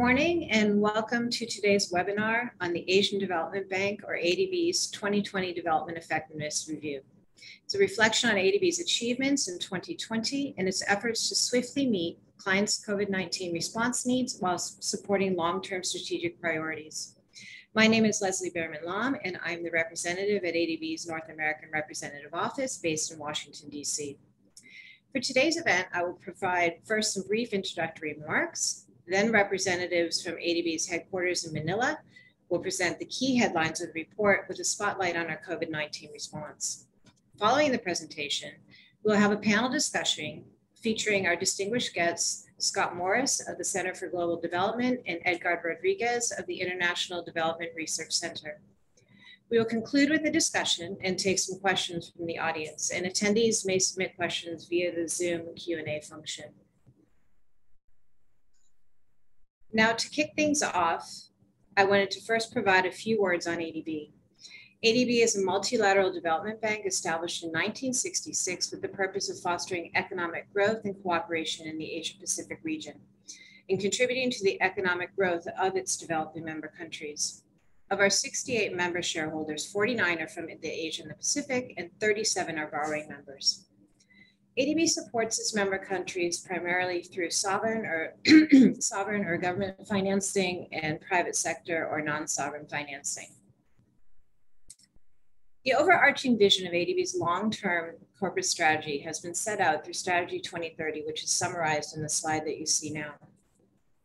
good morning and welcome to today's webinar on the Asian Development Bank or ADB's 2020 Development Effectiveness Review. It's a reflection on ADB's achievements in 2020 and its efforts to swiftly meet clients' COVID-19 response needs while supporting long-term strategic priorities. My name is Lesley Bearman Lahm, and I'm the representative at ADB's North American Representative Office based in Washington, D.C. For today's event, I will provide first some brief introductory remarks, then representatives from ADB's headquarters in Manila will present the key headlines of the report with a spotlight on our COVID-19 response. Following the presentation, we'll have a panel discussion featuring our distinguished guests, Scott Morris of the Center for Global Development and Edgard Rodriguez of the International Development Research Center. We will conclude with a discussion and take some questions from the audience, and attendees may submit questions via the Zoom Q&A function. Now, to kick things off, I wanted to first provide a few words on ADB. ADB is a multilateral development bank established in 1966 with the purpose of fostering economic growth and cooperation in the Asia Pacific region and contributing to the economic growth of its developing member countries. Of our 68 member shareholders, 49 are from the Asia and the Pacific, and 37 are borrowing members. ADB supports its member countries primarily through sovereign or sovereign or government financing and private sector or non-sovereign financing. The overarching vision of ADB's long-term corporate strategy has been set out through Strategy 2030, which is summarized in the slide that you see now.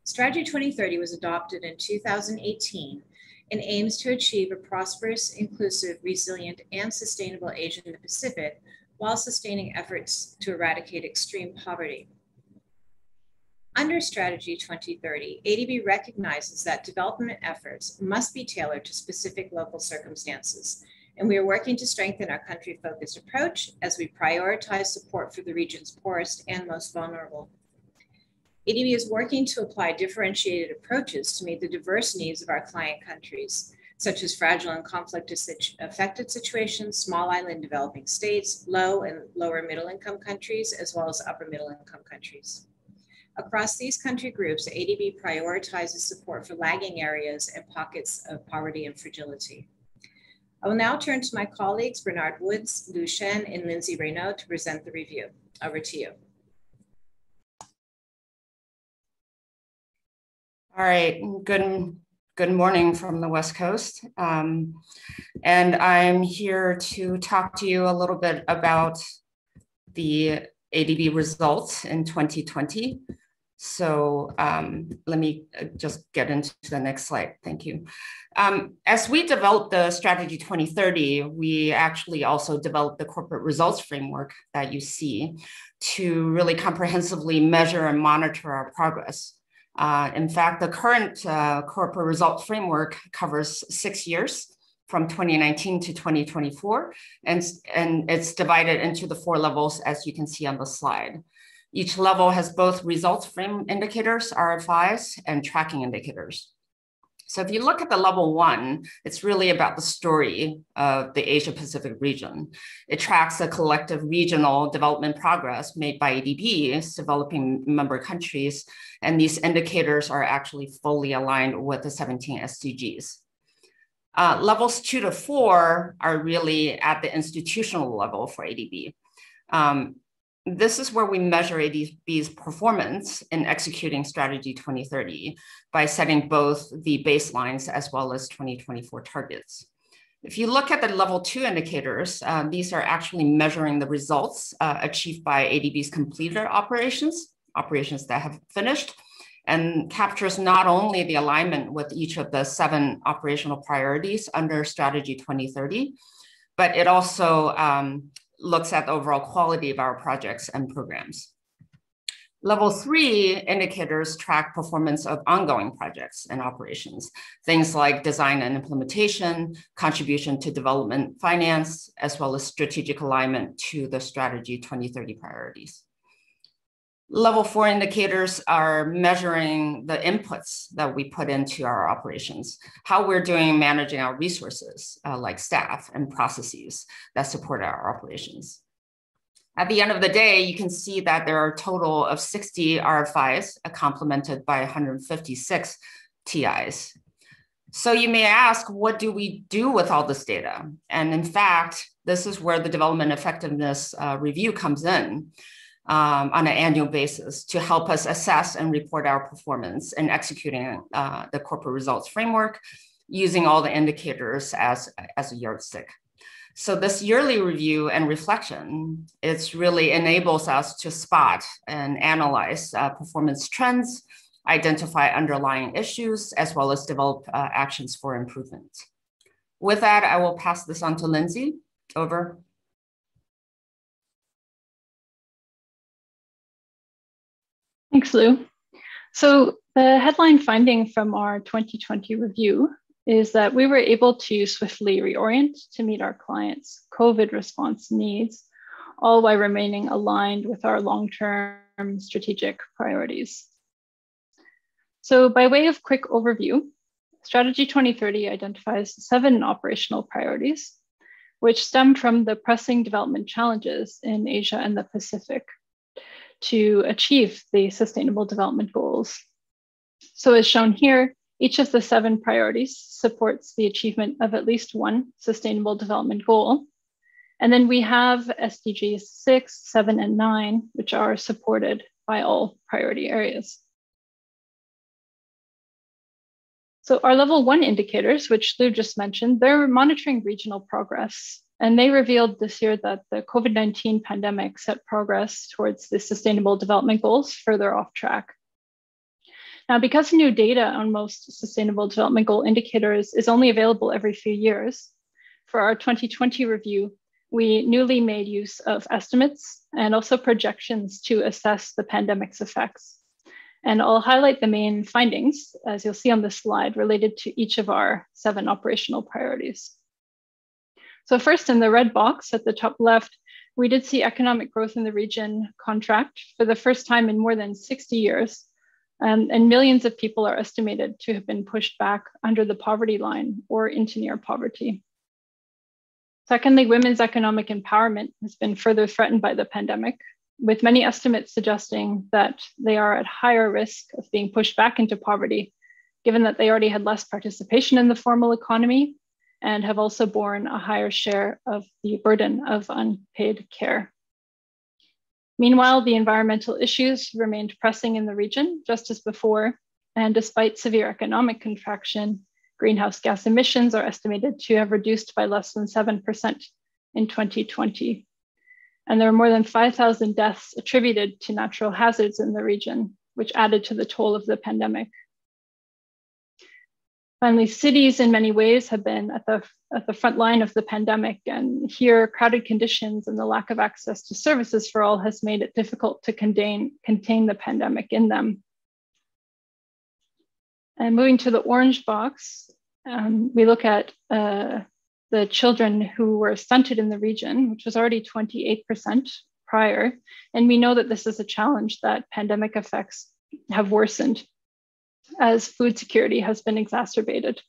Strategy 2030 was adopted in 2018 and aims to achieve a prosperous, inclusive, resilient, and sustainable Asia and the Pacific while sustaining efforts to eradicate extreme poverty. Under Strategy 2030, ADB recognizes that development efforts must be tailored to specific local circumstances, and we are working to strengthen our country-focused approach as we prioritize support for the region's poorest and most vulnerable. ADB is working to apply differentiated approaches to meet the diverse needs of our client countries such as fragile and conflict affected situations, small island developing states, low and lower middle income countries, as well as upper middle income countries. Across these country groups, ADB prioritizes support for lagging areas and pockets of poverty and fragility. I will now turn to my colleagues, Bernard Woods, Lu Shen, and Lindsay Renaud to present the review. Over to you. All right, good Good morning from the West Coast. Um, and I'm here to talk to you a little bit about the ADB results in 2020. So um, let me uh, just get into the next slide. Thank you. Um, as we developed the Strategy 2030, we actually also developed the corporate results framework that you see to really comprehensively measure and monitor our progress. Uh, in fact, the current uh, corporate results framework covers six years from 2019 to 2024, and, and it's divided into the four levels as you can see on the slide. Each level has both results frame indicators, RFIs, and tracking indicators. So if you look at the level one, it's really about the story of the Asia Pacific region. It tracks the collective regional development progress made by ADBs, developing member countries, and these indicators are actually fully aligned with the 17 SDGs. Uh, levels two to four are really at the institutional level for ADB. Um, this is where we measure ADB's performance in executing Strategy 2030 by setting both the baselines as well as 2024 targets. If you look at the level two indicators, uh, these are actually measuring the results uh, achieved by ADB's completed operations, operations that have finished, and captures not only the alignment with each of the seven operational priorities under Strategy 2030, but it also um, looks at the overall quality of our projects and programs. Level three indicators track performance of ongoing projects and operations, things like design and implementation, contribution to development finance, as well as strategic alignment to the strategy 2030 priorities. Level four indicators are measuring the inputs that we put into our operations, how we're doing managing our resources, uh, like staff and processes that support our operations. At the end of the day, you can see that there are a total of 60 RFIs, complemented by 156 TIs. So you may ask, what do we do with all this data? And in fact, this is where the development effectiveness uh, review comes in um, on an annual basis to help us assess and report our performance in executing uh, the corporate results framework using all the indicators as, as a yardstick. So this yearly review and reflection, it really enables us to spot and analyze uh, performance trends, identify underlying issues, as well as develop uh, actions for improvement. With that, I will pass this on to Lindsay. Over. Thanks, Lu. So the headline finding from our 2020 review is that we were able to swiftly reorient to meet our clients' COVID response needs, all while remaining aligned with our long-term strategic priorities. So by way of quick overview, Strategy 2030 identifies seven operational priorities, which stem from the pressing development challenges in Asia and the Pacific to achieve the Sustainable Development Goals. So as shown here, each of the seven priorities supports the achievement of at least one Sustainable Development Goal. And then we have SDGs 6, 7, and 9, which are supported by all priority areas. So our level one indicators, which Lu just mentioned, they're monitoring regional progress. And they revealed this year that the COVID-19 pandemic set progress towards the sustainable development goals further off track. Now, because new data on most sustainable development goal indicators is only available every few years, for our 2020 review, we newly made use of estimates and also projections to assess the pandemic's effects. And I'll highlight the main findings, as you'll see on this slide, related to each of our seven operational priorities. So first in the red box at the top left, we did see economic growth in the region contract for the first time in more than 60 years. Um, and millions of people are estimated to have been pushed back under the poverty line or into near poverty. Secondly, women's economic empowerment has been further threatened by the pandemic, with many estimates suggesting that they are at higher risk of being pushed back into poverty, given that they already had less participation in the formal economy and have also borne a higher share of the burden of unpaid care. Meanwhile, the environmental issues remained pressing in the region just as before, and despite severe economic contraction, greenhouse gas emissions are estimated to have reduced by less than 7% in 2020 and there were more than 5,000 deaths attributed to natural hazards in the region, which added to the toll of the pandemic. Finally, cities in many ways have been at the, at the front line of the pandemic, and here crowded conditions and the lack of access to services for all has made it difficult to contain, contain the pandemic in them. And moving to the orange box, um, we look at uh, the children who were stunted in the region, which was already 28% prior. And we know that this is a challenge that pandemic effects have worsened as food security has been exacerbated.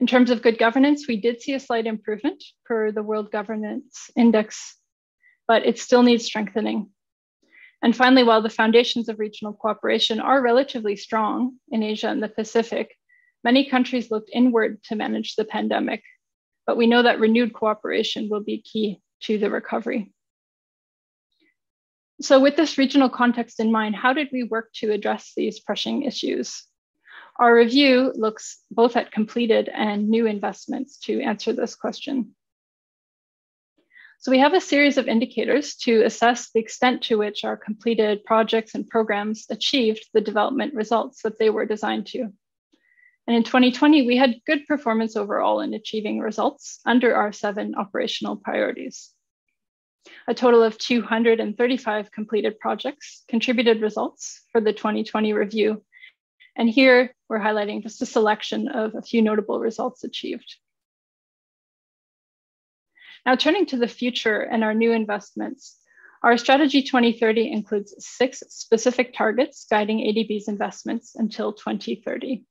In terms of good governance, we did see a slight improvement per the World Governance Index, but it still needs strengthening. And finally, while the foundations of regional cooperation are relatively strong in Asia and the Pacific, many countries looked inward to manage the pandemic but we know that renewed cooperation will be key to the recovery. So with this regional context in mind, how did we work to address these pressing issues? Our review looks both at completed and new investments to answer this question. So we have a series of indicators to assess the extent to which our completed projects and programs achieved the development results that they were designed to. And in 2020, we had good performance overall in achieving results under our seven operational priorities. A total of 235 completed projects contributed results for the 2020 review. And here we're highlighting just a selection of a few notable results achieved. Now turning to the future and our new investments, our Strategy 2030 includes six specific targets guiding ADB's investments until 2030.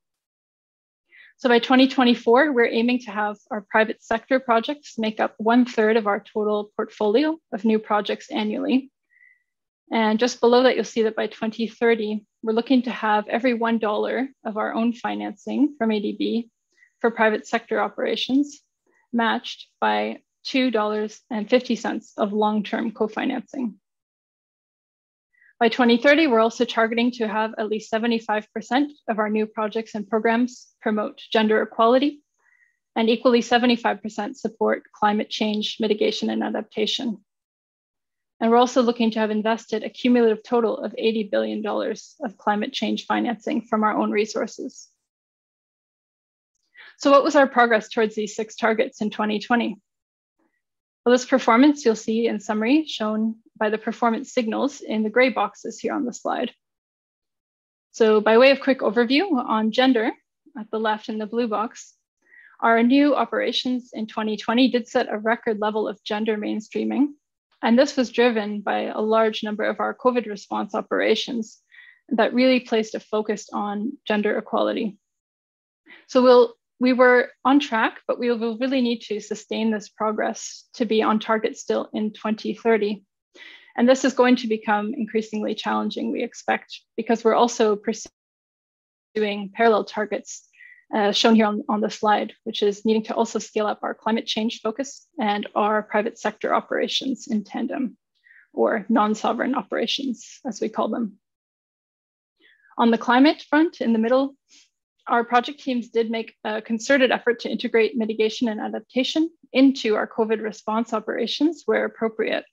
So by 2024, we're aiming to have our private sector projects make up one third of our total portfolio of new projects annually. And just below that, you'll see that by 2030, we're looking to have every $1 of our own financing from ADB for private sector operations matched by $2.50 of long-term co-financing. By 2030, we're also targeting to have at least 75% of our new projects and programs promote gender equality and equally 75% support climate change mitigation and adaptation. And we're also looking to have invested a cumulative total of $80 billion of climate change financing from our own resources. So what was our progress towards these six targets in 2020? Well, this performance you'll see in summary shown by the performance signals in the gray boxes here on the slide. So by way of quick overview on gender at the left in the blue box, our new operations in 2020 did set a record level of gender mainstreaming. And this was driven by a large number of our COVID response operations that really placed a focus on gender equality. So we'll we were on track, but we will really need to sustain this progress to be on target still in 2030. And this is going to become increasingly challenging, we expect, because we're also pursuing parallel targets uh, shown here on, on the slide, which is needing to also scale up our climate change focus and our private sector operations in tandem, or non-sovereign operations, as we call them. On the climate front, in the middle, our project teams did make a concerted effort to integrate mitigation and adaptation into our COVID response operations where appropriate.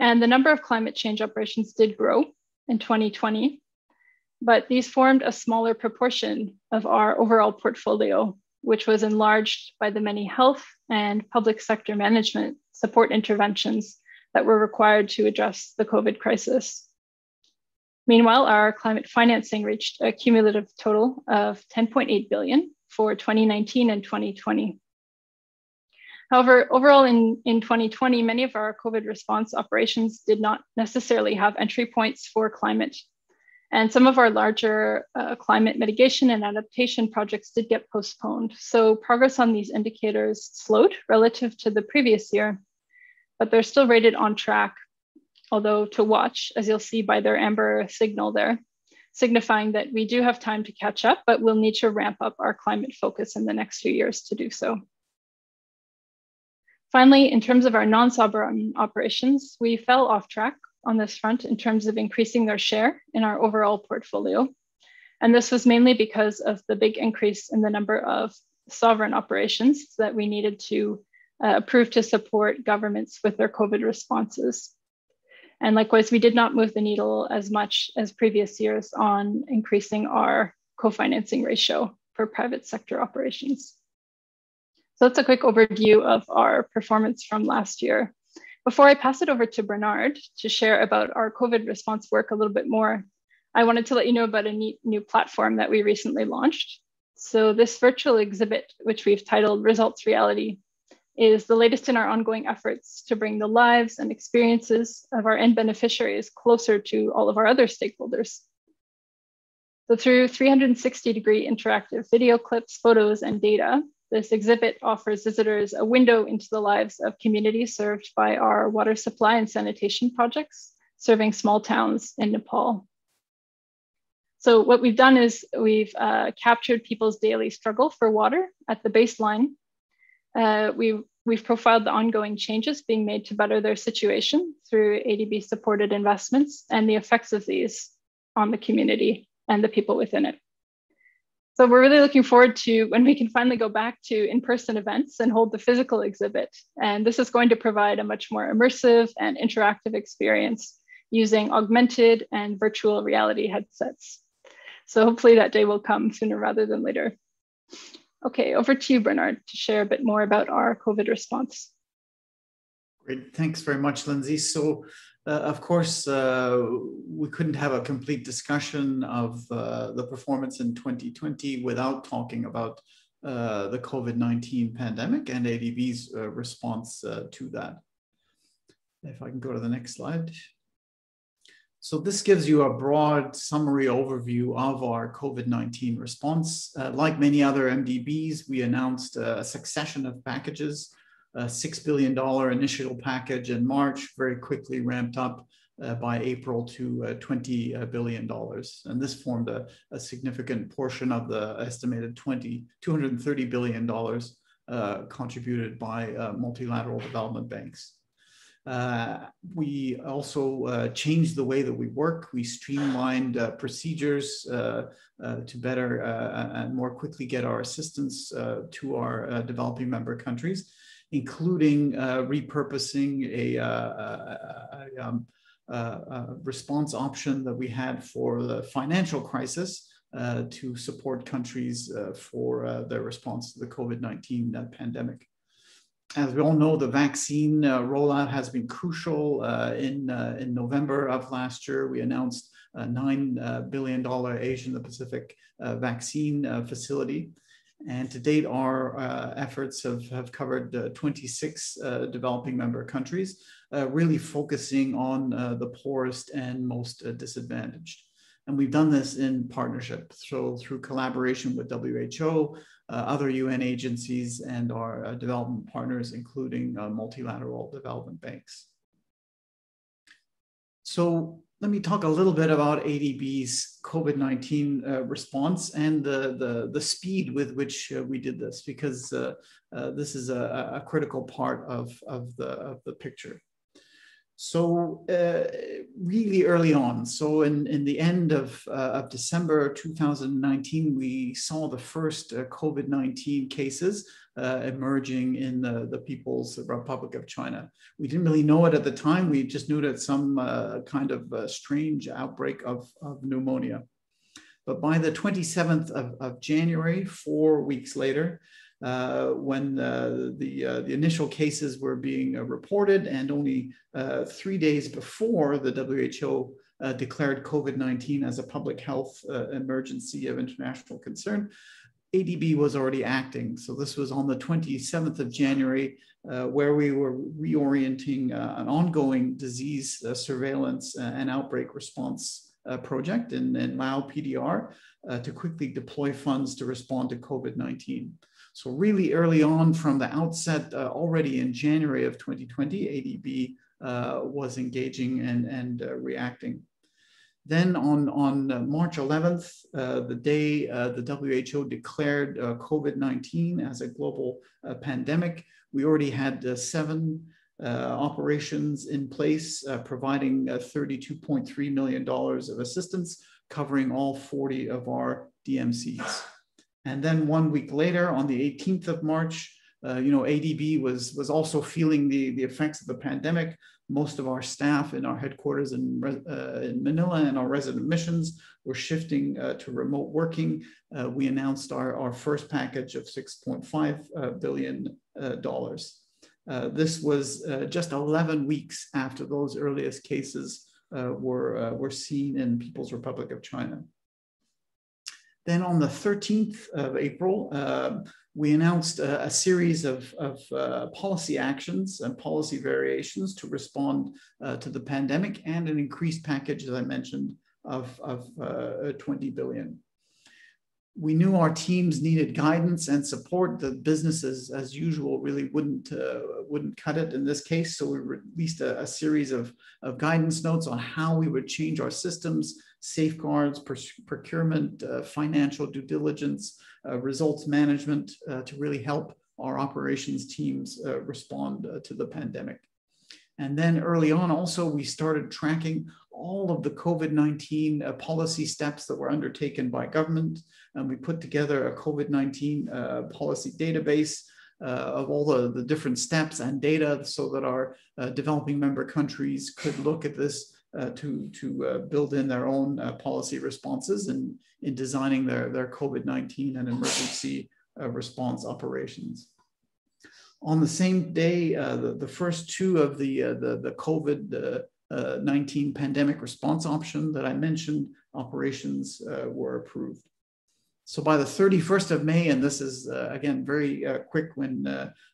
And the number of climate change operations did grow in 2020, but these formed a smaller proportion of our overall portfolio, which was enlarged by the many health and public sector management support interventions that were required to address the COVID crisis. Meanwhile, our climate financing reached a cumulative total of 10.8 billion for 2019 and 2020. However, overall in, in 2020, many of our COVID response operations did not necessarily have entry points for climate. And some of our larger uh, climate mitigation and adaptation projects did get postponed. So progress on these indicators slowed relative to the previous year, but they're still rated on track, although to watch, as you'll see by their amber signal there, signifying that we do have time to catch up, but we'll need to ramp up our climate focus in the next few years to do so. Finally, in terms of our non-sovereign operations, we fell off track on this front in terms of increasing their share in our overall portfolio. And this was mainly because of the big increase in the number of sovereign operations that we needed to uh, approve to support governments with their COVID responses. And likewise, we did not move the needle as much as previous years on increasing our co-financing ratio for private sector operations. So that's a quick overview of our performance from last year. Before I pass it over to Bernard to share about our COVID response work a little bit more, I wanted to let you know about a neat new platform that we recently launched. So this virtual exhibit, which we've titled Results Reality, is the latest in our ongoing efforts to bring the lives and experiences of our end beneficiaries closer to all of our other stakeholders. So through 360 degree interactive video clips, photos, and data, this exhibit offers visitors a window into the lives of communities served by our water supply and sanitation projects, serving small towns in Nepal. So what we've done is we've uh, captured people's daily struggle for water at the baseline. Uh, we've, we've profiled the ongoing changes being made to better their situation through ADB supported investments and the effects of these on the community and the people within it. So we're really looking forward to when we can finally go back to in-person events and hold the physical exhibit. And this is going to provide a much more immersive and interactive experience using augmented and virtual reality headsets. So hopefully that day will come sooner rather than later. Okay, over to you, Bernard, to share a bit more about our COVID response. Great, thanks very much, Lindsay. So uh, of course, uh, we couldn't have a complete discussion of uh, the performance in 2020 without talking about uh, the COVID-19 pandemic and ADB's uh, response uh, to that. If I can go to the next slide. So this gives you a broad summary overview of our COVID-19 response. Uh, like many other MDBs, we announced a succession of packages, a $6 billion initial package in March, very quickly ramped up uh, by April to uh, $20 uh. And this formed a, a, significant portion of the estimated 20, $230 billion uh, contributed by uh, multilateral development banks. Uh, we also changed the way that we work. We streamlined procedures to better and more quickly get our assistance to our developing member countries, including repurposing a, a, a, um, response option that we had for the financial crisis to support countries for their response to the COVID-19 pandemic as we all know, the vaccine uh, rollout has been crucial. Uh, in, uh, in November of last year, we announced a $9 uh, billion Asian Pacific uh, vaccine uh, facility. And to date, our efforts have, have covered 26 developing member countries, really focusing on the poorest and most disadvantaged. And we've done this in partnership. So through collaboration with WHO, uh, other UN agencies, and our uh, development partners, including uh, multilateral development banks. So let me talk a little bit about ADB's COVID-19 uh, response and the, the, the, speed with which uh, we did this, because uh, this is a, a, critical part of, of, the, of the picture. So uh, really early on, so in, in the end of, uh, of December 2019, we saw the first uh, COVID-19 cases uh, emerging in the, the People's Republic of China. We didn't really know it at the time. We just knew that some uh, kind of uh, strange outbreak of, of pneumonia. But by the 27th of, of January, four weeks later, uh, when uh, the, uh, the initial cases were being uh, reported and only uh, three days before the WHO declared COVID-19 as a public health emergency of international concern, ADB was already acting. So this was on the 27th of January, where we were reorienting an ongoing disease surveillance and outbreak response project in, in Lao PDR to quickly deploy funds to respond to COVID-19. So really early on from the outset, uh, already in January of 2020, ADB uh, was engaging and, and uh, reacting. Then on, on uh, March 11th, uh, the day uh, the WHO declared COVID-19 as a global pandemic, we already had seven operations in place, providing $32.3 million of assistance, covering all 40 of our DMCs. And then one week later, on the 18th of March, uh, you know, ADB was, was also feeling the, the effects of the pandemic. Most of our staff in our headquarters in, uh, in Manila and our resident missions were shifting uh, to remote working. Uh, we announced our, our first package of $6.5 uh. Uh, this was just 11 weeks after those earliest cases were, were seen in People's Republic of China. Then on the 13th of April, uh, we announced a, a series of, of uh, policy actions and policy variations to respond uh, to the pandemic and an increased package, as I mentioned, of, of uh, 20 billion. We knew our teams needed guidance and support. The businesses, as usual, really wouldn't uh, wouldn't cut it in this case. So we released a, a series of, of guidance notes on how we would change our systems safeguards, procurement, uh, financial due diligence, results management uh, to really help our operations teams uh, respond uh, to the pandemic. And then early on, also, we started tracking all of the COVID 19 uh, policy steps that were undertaken by government. And we put together a COVID 19 policy database uh, of all the, the different steps and data so that our uh, developing member countries could look at this uh, to, to uh, build in their own uh, policy responses in, in designing their, their COVID-19 and emergency uh, response operations. On the same day, uh, the, the first two of the, uh, the, the COVID-19 pandemic response option that I mentioned, operations were approved. So by the 31st of May, and this is again very quick when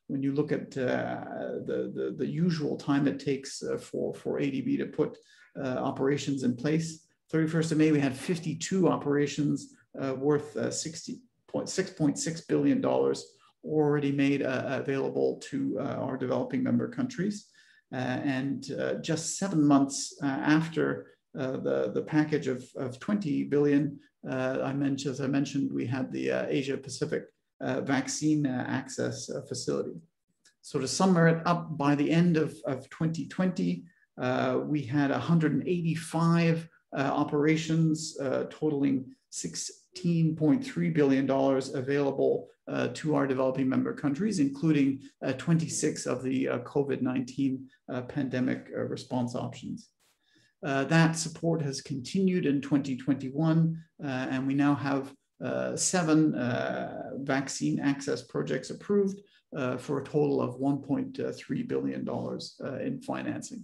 when you look at the, the, the usual time it takes for for ADB to put Uh, operations in place. 31st of May, we had 52 operations uh, worth uh, 60.6.6 billion dollars already made available to our developing member countries, and just seven months after. Uh, the, the package of, of 20 billion uh, I mentioned, as I mentioned, we had the uh, Asia Pacific uh, vaccine access facility. So to sum it up, by the end of, of 2020, we had 185 operations totaling $16.3 billion available uh, to our developing member countries, including uh, 26 of the uh, COVID 19 pandemic response options. Uh, that support has continued in 2021, uh, and we now have uh, seven uh, vaccine access projects approved uh, for a total of $1.3 billion uh, in financing.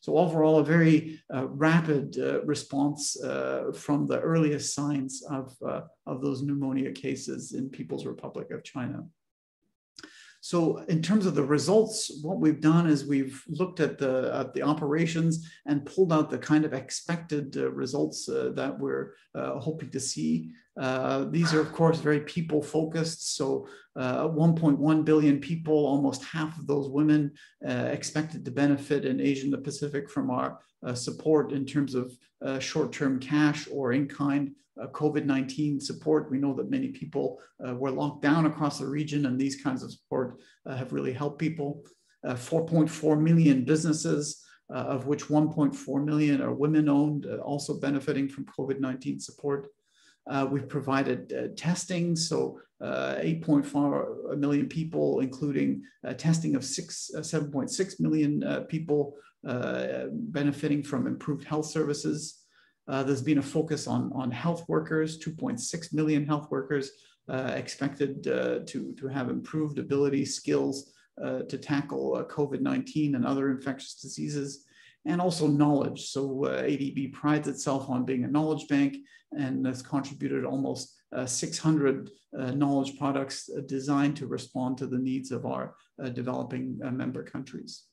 So overall, a very rapid response from the earliest signs of, of those pneumonia cases in People's Republic of China. So in terms of the results, what we've done is we've looked at the, at the operations and pulled out the kind of expected uh, results uh, that we're uh, hoping to see. Uh, these are, of course, very people focused. So uh, 1.1 billion people, almost half of those women uh, expected to benefit in Asia and the Pacific from our support in terms of short-term cash or in-kind uh, COVID-19 support. We know that many people uh, were locked down across the region and these kinds of support uh, have really helped people. 4.4 million businesses, of which 1.4 million are women owned, also benefiting from COVID-19 support. Uh, we've provided uh, testing, so uh, 8.4 million people, including testing of six, 7.6 million people benefiting from improved health services. Uh, there's been a focus on, on health workers, 2.6 million health workers uh, expected uh, to, to have improved ability, skills uh, to tackle uh, COVID-19 and other infectious diseases, and also knowledge. So uh, ADB prides itself on being a knowledge bank and has contributed almost 600 knowledge products designed to respond to the needs of our developing member countries.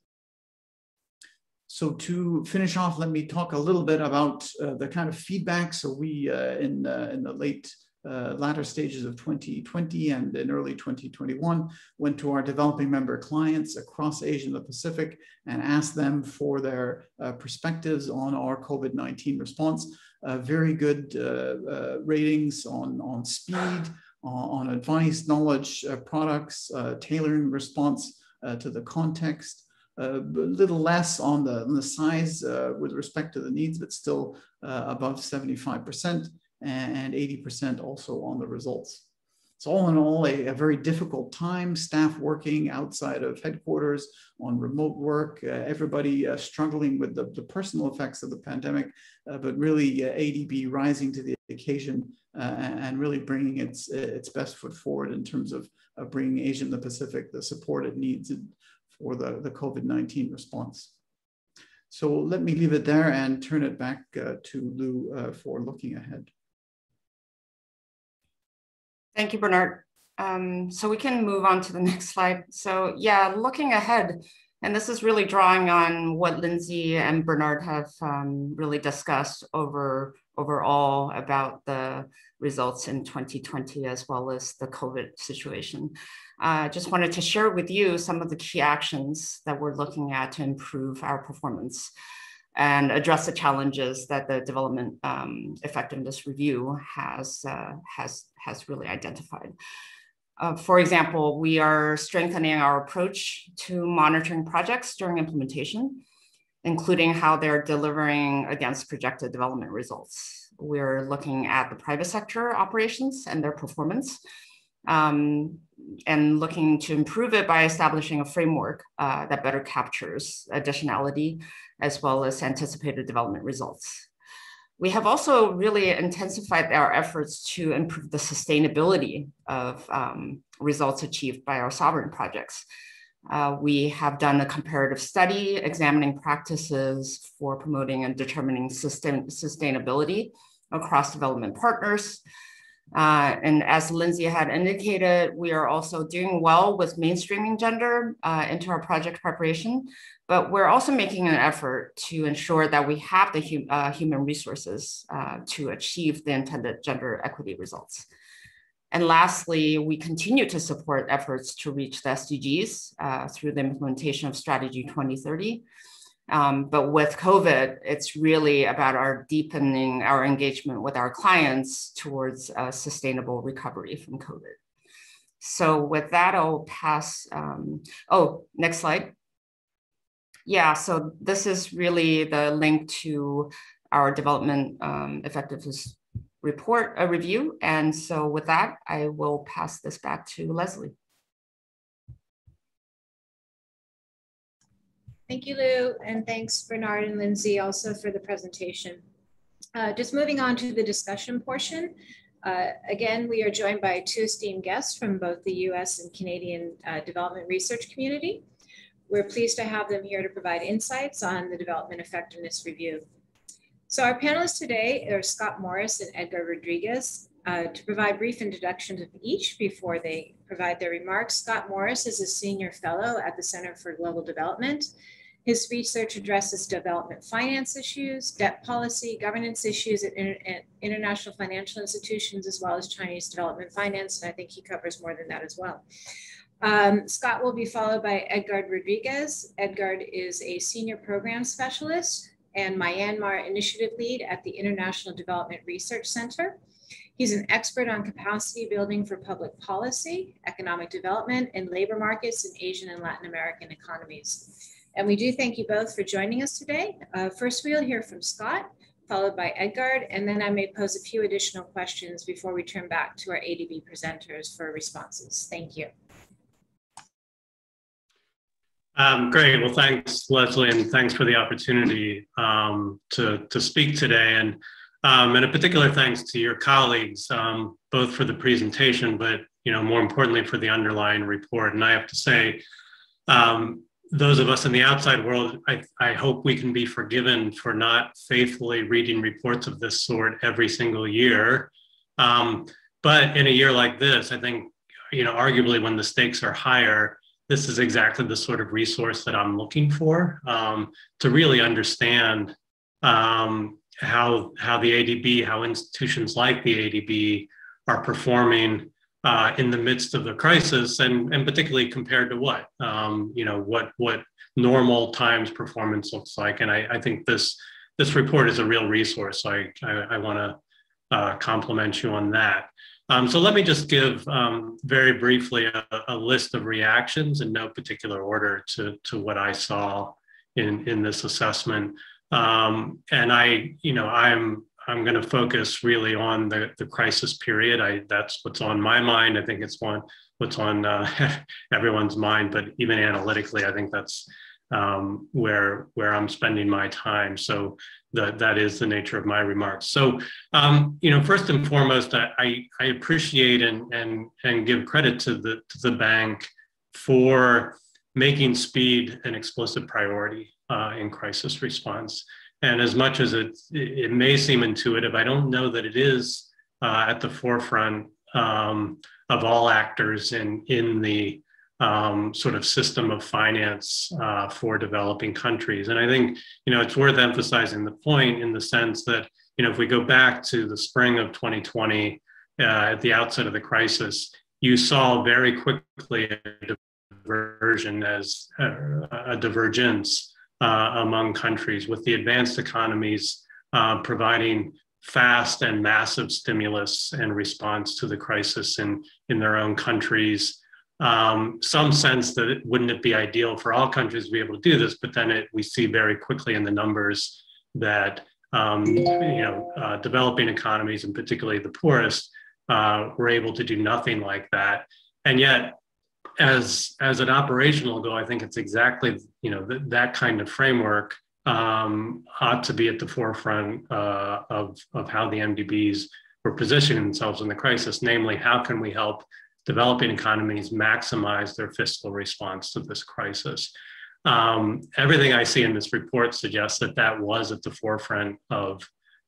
So to finish off, let me talk a little bit about uh, the kind of feedback. So we, uh, in, uh, in the late uh, latter stages of 2020 and in early 2021, went to our developing member clients across Asia and the Pacific and asked them for their uh, perspectives on our COVID-19 response. Uh, very good ratings on, on speed, on advice, knowledge, products, tailoring response to the context, a little less on the, on the size uh, with respect to the needs, but still uh, above 75% and 80% also on the results. So all in all, a, a, very difficult time, staff working outside of headquarters on remote work, uh, everybody uh, struggling with the, the, personal effects of the pandemic, uh, but really uh, ADB rising to the occasion uh, and really bringing its, its best foot forward in terms of bringing Asia and the Pacific the support it needs for the, the COVID-19 response. So let me leave it there and turn it back uh, to Lu for looking ahead. Thank you, Bernard. Um, so we can move on to the next slide. So yeah, looking ahead, and this is really drawing on what Lindsay and Bernard have um, really discussed over overall about the results in 2020 as well as the COVID situation. I uh, just wanted to share with you some of the key actions that we're looking at to improve our performance and address the challenges that the development um, effectiveness review has, uh, has, has really identified. Uh, for example, we are strengthening our approach to monitoring projects during implementation, including how they're delivering against projected development results. We're looking at the private sector operations and their performance um, and looking to improve it by establishing a framework uh, that better captures additionality as well as anticipated development results. We have also really intensified our efforts to improve the sustainability of um, results achieved by our sovereign projects. Uh, we have done a comparative study examining practices for promoting and determining sustain sustainability across development partners, Uh, and as Lindsay had indicated, we are also doing well with mainstreaming gender uh, into our project preparation, but we're also making an effort to ensure that we have the hum uh, human resources uh, to achieve the intended gender equity results. And lastly, we continue to support efforts to reach the SDGs uh, through the implementation of Strategy 2030. Um, but with COVID, it's really about our deepening our engagement with our clients towards a sustainable recovery from COVID. So with that, I'll pass. Um, oh, next slide. Yeah, so this is really the link to our development um, effectiveness report, a review. And so with that, I will pass this back to Lesley. Thank you, Lu, and thanks Bernard and Lindsay also for the presentation. Uh, just moving on to the discussion portion. Uh, again, we are joined by two esteemed guests from both the US and Canadian uh, development research community. We're pleased to have them here to provide insights on the development effectiveness review. So our panelists today are Scott Morris and Edgard Rodriguez. Uh, to provide brief introductions of each before they provide their remarks, Scott Morris is a senior fellow at the Center for Global Development. His research addresses development finance issues, debt policy, governance issues at, inter at, international financial institutions, as well as Chinese development finance. And I think he covers more than that as well. Um, Scott will be followed by Edgard Rodriguez. Edgard is a senior program specialist and Myanmar initiative lead at the International Development Research Center. He's an expert on capacity building for public policy, economic development, and labor markets in Asian and Latin American economies. And we do thank you both for joining us today. Uh, first, we'll hear from Scott, followed by Edgard, and then I may pose a few additional questions before we turn back to our ADB presenters for responses. Thank you. Um, great. Well, thanks, Lesley, and thanks for the opportunity um, to, to speak today. And um, and a particular thanks to your colleagues, um, both for the presentation, but you know, more importantly for the underlying report. And I have to say, um, those of us in the outside world, I, I, hope we can be forgiven for not faithfully reading reports of this sort every single year. Um, but in a year like this, I think, you know, arguably when the stakes are higher, this is exactly the sort of resource that I'm looking for um, to really understand um, how how the ADB, how institutions like the ADB are performing uh, in the midst of the crisis, and and particularly compared to what um, you know what what normal times performance looks like. And I, I think this this report is a real resource. So I I, I want to uh, compliment you on that. Um, so let me just give um, very briefly a, a, list of reactions in no particular order to, to what I saw in, in this assessment. Um, and I, you know, I'm I'm going to focus really on the, the crisis period. I that's what's on my mind. I think it's one what's on uh, everyone's mind. But even analytically, I think that's um, where where I'm spending my time. So that that is the nature of my remarks. So um, you know, first and foremost, I, I appreciate and and and give credit to the to the bank for making speed an explicit priority uh, in crisis response. And as much as it, it may seem intuitive, I don't know that it is uh, at the forefront um, of all actors in, in the um, sort of system of finance uh, for developing countries. And I think, you know, it's worth emphasizing the point in the sense that, you know, if we go back to the spring of 2020, uh, at the outset of the crisis, you saw very quickly a diversion as uh, a divergence among countries, with the advanced economies uh, providing fast and massive stimulus and response to the crisis in, in their own countries. Um, some sense that it, wouldn't it be ideal for all countries to be able to do this, but then it, we see very quickly in the numbers that um, you know uh, developing economies and particularly the poorest uh, were able to do nothing like that. And yet as as an operational goal, I think it's exactly you know th- that kind of framework um, ought to be at the forefront uh, of of how the MDBs were positioning themselves in the crisis. Namely, how can we help developing economies maximize their fiscal response to this crisis? Um, everything I see in this report suggests that that was at the forefront of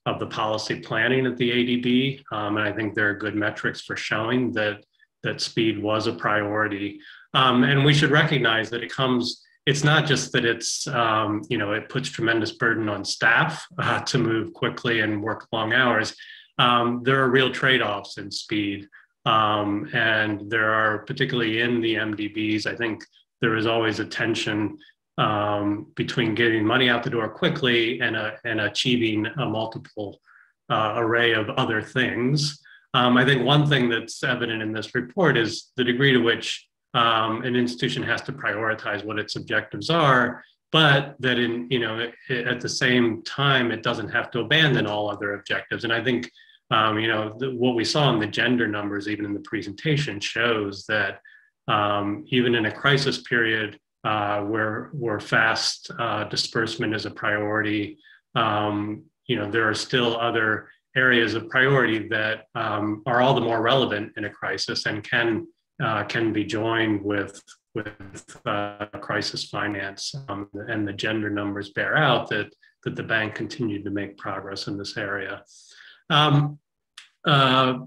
of the policy planning at the ADB. Um, and I think there are good metrics for showing that, that speed was a priority. Um, and we should recognize that it comes, it's not just that it's, um, you know, it puts tremendous burden on staff uh, to move quickly and work long hours. Um, there are real trade-offs in speed. Um, and there are, particularly in the MDBs, I think there is always a tension um, between getting money out the door quickly and, uh, and achieving a multiple uh, array of other things. Um, I think one thing that's evident in this report is the degree to which um, an institution has to prioritize what its objectives are, but that in you know it, at the same time it doesn't have to abandon all other objectives. And I think um, you know the, what we saw in the gender numbers, even in the presentation, shows that um, even in a crisis period, uh, where where fast uh, disbursement is a priority. Um, you know, there are still other areas of priority that um, are all the more relevant in a crisis and can uh, can be joined with with uh, crisis finance. Um, and the gender numbers bear out that that the bank continued to make progress in this area. Um, uh,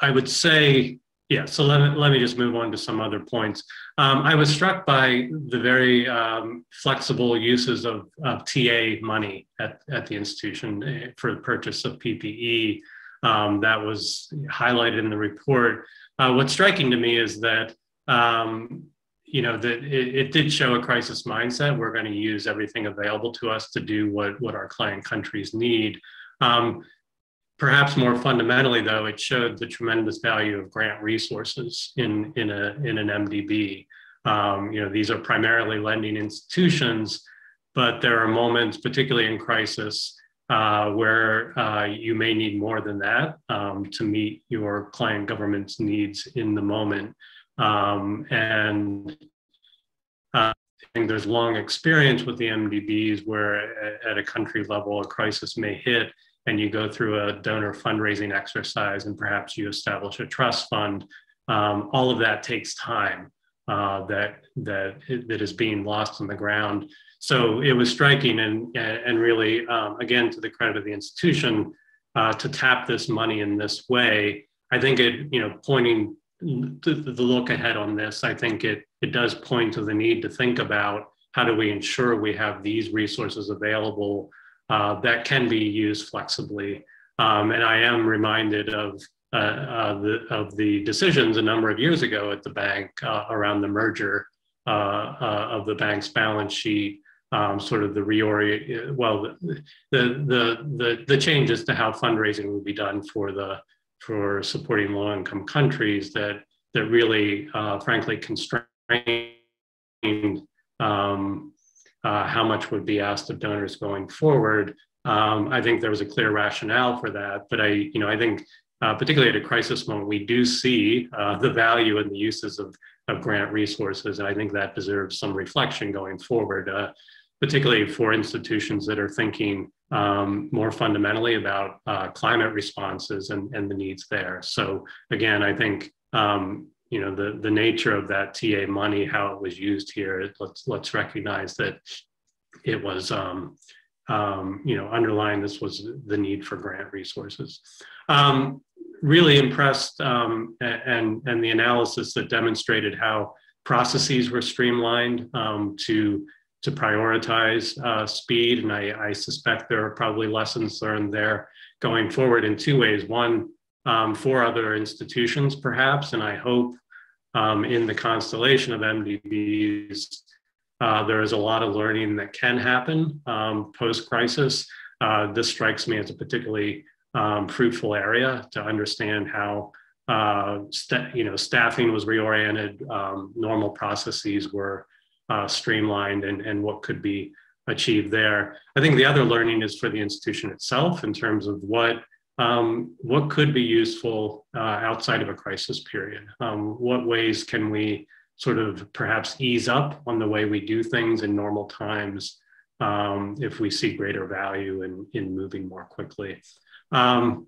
I would say yeah, so let me, let me just move on to some other points. Um, I was struck by the very um, flexible uses of, of, TA money at, at the institution eh, for the purchase of PPE um, that was highlighted in the report. Uh, what's striking to me is that um, you know that it, it, did show a crisis mindset. We're going to use everything available to us to do what what our client countries need. Um, Perhaps more fundamentally, though, it showed the tremendous value of grant resources in, in, a, in an MDB. Um, you know, these are primarily lending institutions, but there are moments, particularly in crisis, uh, where uh, you may need more than that um, to meet your client government's needs in the moment. Um, and uh, I think there's long experience with the MDBs where at a country level a crisis may hit and you go through a donor fundraising exercise and perhaps you establish a trust fund, um, all of that takes time uh, that, that, that is being lost on the ground. So it was striking and, and really, um, again, to the credit of the institution, uh, to tap this money in this way. I think it, you know, pointing to the look ahead on this, I think it, it does point to the need to think about how do we ensure we have these resources available uh, that can be used flexibly. Um, and I am reminded of, uh, uh, the, of the decisions a number of years ago at the bank uh, around the merger uh, uh, of the bank's balance sheet, um, sort of the reorient, well, the, the, the, the changes to how fundraising would be done for the for supporting low income countries that that really, frankly, constrained um, uh, how much would be asked of donors going forward. Um, I think there was a clear rationale for that, but I, you know, I think uh, particularly at a crisis moment, we do see uh, the value and the uses of, of grant resources, and I think that deserves some reflection going forward, uh, particularly for institutions that are thinking um, more fundamentally about uh, climate responses and, and the needs there. So again, I think um, you know the the nature of that TA money, how it was used here. Let's let's recognize that it was um, um, you know underlying this was the need for grant resources. Um, really impressed um, and and the analysis that demonstrated how processes were streamlined um, to to prioritize uh, speed, and I, I suspect there are probably lessons learned there going forward in two ways. One, um, for other institutions, perhaps, and I hope um, in the constellation of MDBs, uh, there is a lot of learning that can happen um, post crisis. Uh, this strikes me as a particularly um, fruitful area to understand how uh, you know staffing was reoriented, um, normal processes were uh, streamlined, and, and what could be achieved there. I think the other learning is for the institution itself in terms of what um, what could be useful uh, outside of a crisis period? Um, what ways can we sort of perhaps ease up on the way we do things in normal times um, if we see greater value in, in moving more quickly? Um,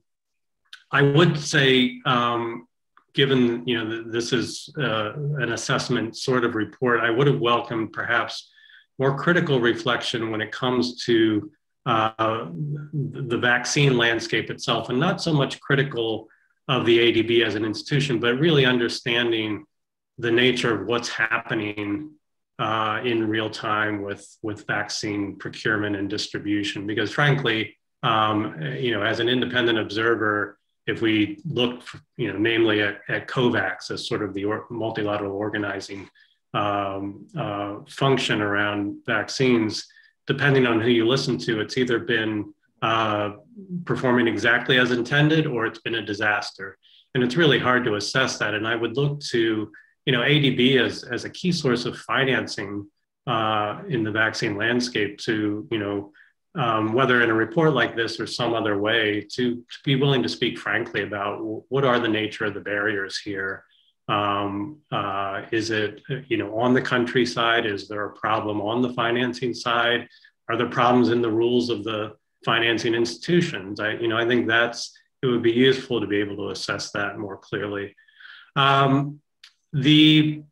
I would say, um, given you know this is uh, an assessment sort of report, I would have welcomed perhaps more critical reflection when it comes to uh, the vaccine landscape itself and not so much critical of the ADB as an institution, but really understanding the nature of what's happening uh, in real time with, with vaccine procurement and distribution. Because frankly, um, you know, as an independent observer, if we look, you know, namely at, at COVAX as sort of the or multilateral organizing um, uh, function around vaccines, depending on who you listen to, it's either been uh, performing exactly as intended or it's been a disaster. And it's really hard to assess that. And I would look to, you know, ADB as, as a key source of financing uh, in the vaccine landscape to, you know, um, whether in a report like this or some other way, to, to be willing to speak frankly about what are the nature of the barriers here. Um, uh, is it, you know, on the countryside? Is there a problem on the financing side? Are there problems in the rules of the financing institutions? I, you know, I think that's it would be useful to be able to assess that more clearly. Um, the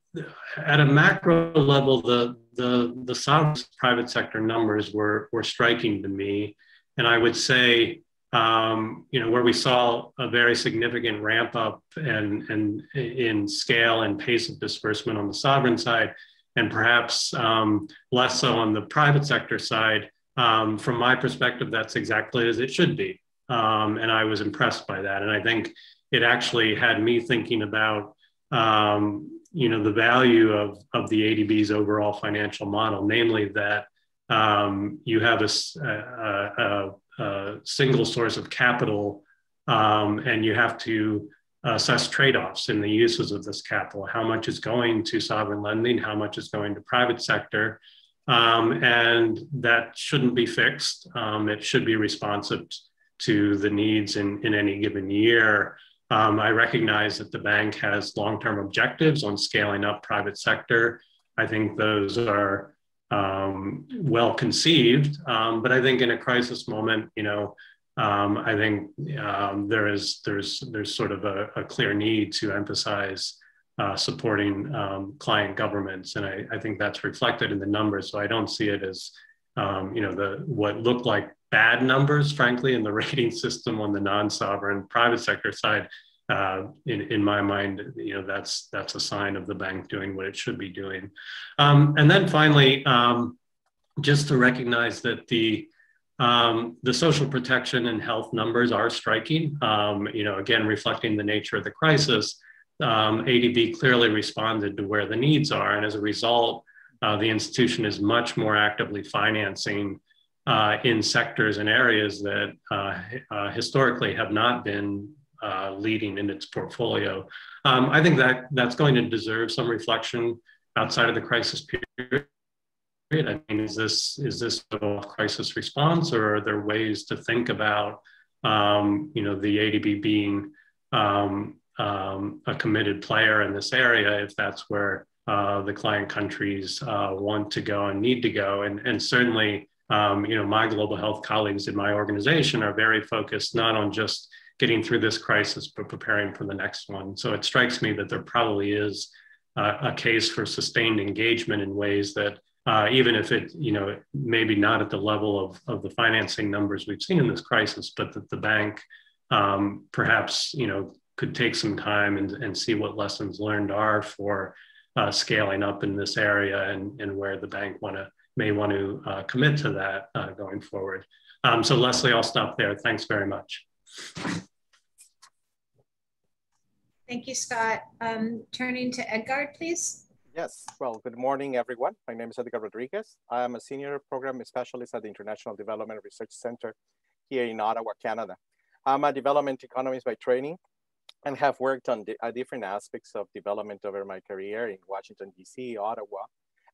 at a macro level, the the the sovereign private sector numbers were were striking to me, and I would say um, you know where we saw a very significant ramp up and and in scale and pace of disbursement on the sovereign side, and perhaps um, less so on the private sector side. Um, from my perspective, that's exactly as it should be, um, and I was impressed by that. And I think it actually had me thinking about um, you know the value of of the ADB's overall financial model, namely that um, you have a, a, a, a, single source of capital, um, and you have to assess trade-offs in the uses of this capital. How much is going to sovereign lending? How much is going to private sector? Um, and that shouldn't be fixed. Um, it should be responsive to the needs in, in any given year. Um, I recognize that the bank has long-term objectives on scaling up private sector. I think those are um, well conceived, um, but I think in a crisis moment, you know, um, I think um, there is there's there's sort of a, a clear need to emphasize uh, supporting um, client governments, and I, I, think that's reflected in the numbers. So I don't see it as you know the what looked like bad numbers, frankly, in the rating system on the non-sovereign private sector side. Uh, in, in my mind, you know, that's that's a sign of the bank doing what it should be doing. Um, and then finally, um, just to recognize that the um, the social protection and health numbers are striking. Um, you know, again, reflecting the nature of the crisis, um, ADB clearly responded to where the needs are, and as a result, uh, the institution is much more actively financing uh, in sectors and areas that uh, uh, historically have not been uh, leading in its portfolio. Um, I think that that's going to deserve some reflection outside of the crisis period. I mean, is this is this a crisis response, or are there ways to think about, um, you know, the ADB being um, um, a committed player in this area, if that's where uh, the client countries uh, want to go and need to go, and and certainly um, you know, my global health colleagues in my organization are very focused not on just getting through this crisis, but preparing for the next one. So it strikes me that there probably is uh, a case for sustained engagement in ways that uh, even if it, you know, maybe not at the level of, of the financing numbers we've seen in this crisis, but that the bank um, perhaps, you know, could take some time and, and see what lessons learned are for uh, scaling up in this area and, and where the bank want to may want to uh, commit to that uh, going forward. Um, so Lesley, I'll stop there. Thanks very much. Thank you, Scott. Um, turning to Edgard, please. Yes, well, good morning, everyone. My name is Edgard Rodriguez. I'm a senior program specialist at the International Development Research Center here in Ottawa, Canada. I'm a development economist by training and have worked on di uh, different aspects of development over my career in Washington, DC, Ottawa,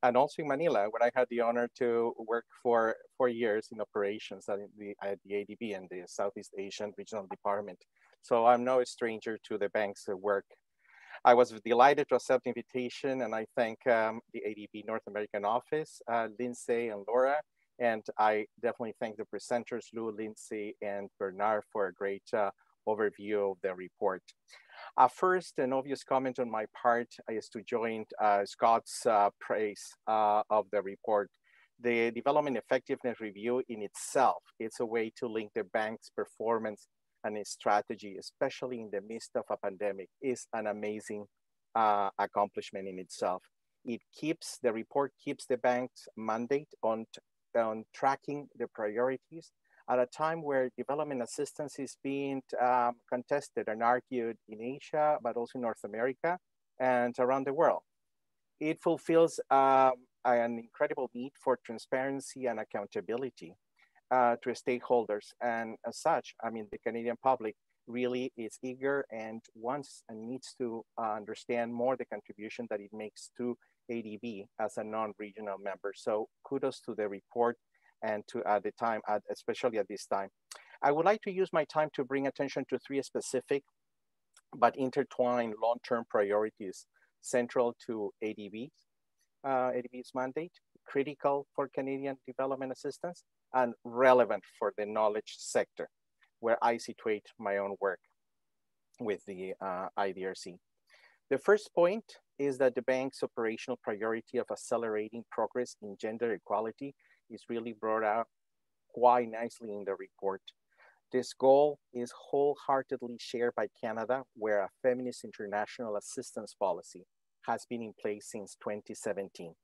and also in Manila, where I had the honor to work for four years in operations at the, at the ADB and the Southeast Asian Regional Department. So I'm no stranger to the bank's work. I was delighted to accept the invitation and I thank um, the ADB North American office, uh, Lindsay and Laura, and I definitely thank the presenters, Lu, Lindsay, and Bernard for a great uh, overview of the report. Uh, first, an obvious comment on my part is to join uh, Scott's uh, praise uh, of the report. The development effectiveness review in itself, it's a way to link the bank's performance and its strategy, especially in the midst of a pandemic, is an amazing uh, accomplishment in itself. It keeps, the report keeps the bank's mandate on, on tracking the priorities at a time where development assistance is being um, contested and argued in Asia, but also in North America and around the world. It fulfills um, an incredible need for transparency and accountability uh, to stakeholders. And as such, I mean, the Canadian public really is eager and wants and needs to uh, understand more the contribution that it makes to ADB as a non-regional member. So kudos to the report and to at the time, at, especially at this time. I would like to use my time to bring attention to three specific but intertwined long-term priorities central to ADB, uh, ADB's mandate, critical for Canadian development assistance, and relevant for the knowledge sector, where I situate my own work with the uh, IDRC. The first point is that the bank's operational priority of accelerating progress in gender equality is really brought out quite nicely in the report. This goal is wholeheartedly shared by Canada, where a feminist international assistance policy has been in place since 2017.